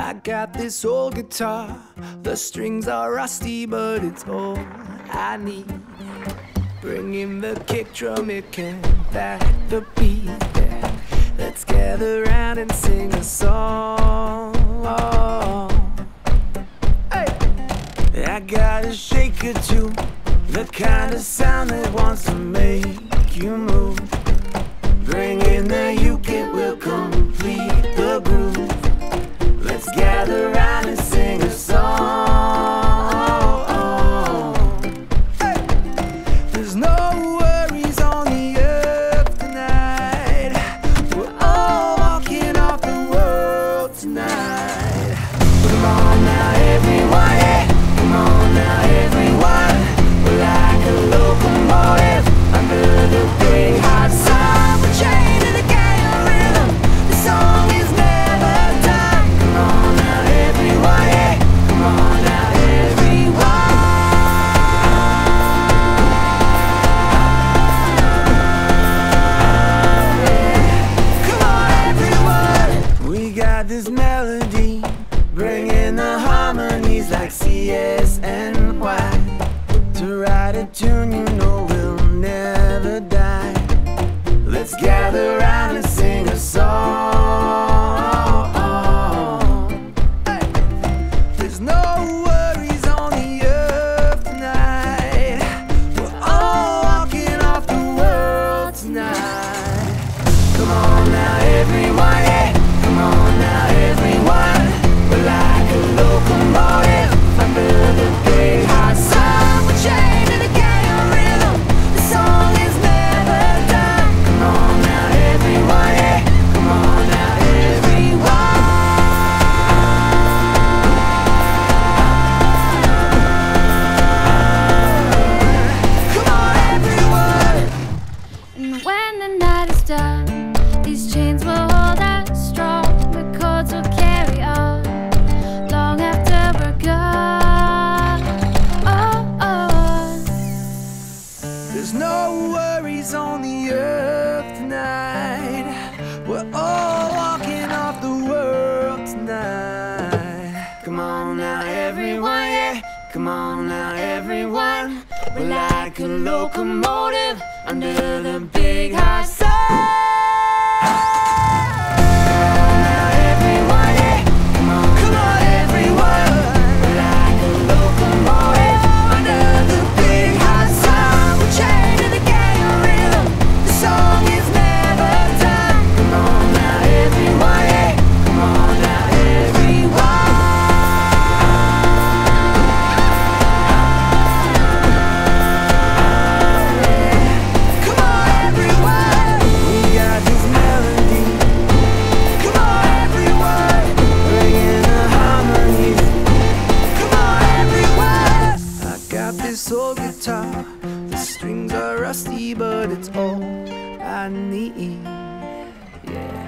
I got this old guitar. The strings are rusty, but it's all I need. Bring in the kick drum, it can back the beat. Yeah. Let's gather round and sing a song. Hey. I got a shaker too, the kind of sound that wants to make you move. Bring in the got this melody, bringing the harmonies like CSNY. To write a tune, you know we'll never die. Let's gather round and sing a song. Hey. There's no worries on the earth tonight. We're all walking off the world tonight. Come on now, everyone, yeah. When the night is done, these chains will worries on the earth tonight. We're all walking off the world tonight. Come on now, everyone, yeah. Come on now, everyone. We're like a locomotive under the big hot sun. This old guitar. The strings are rusty, but it's all I need. Yeah.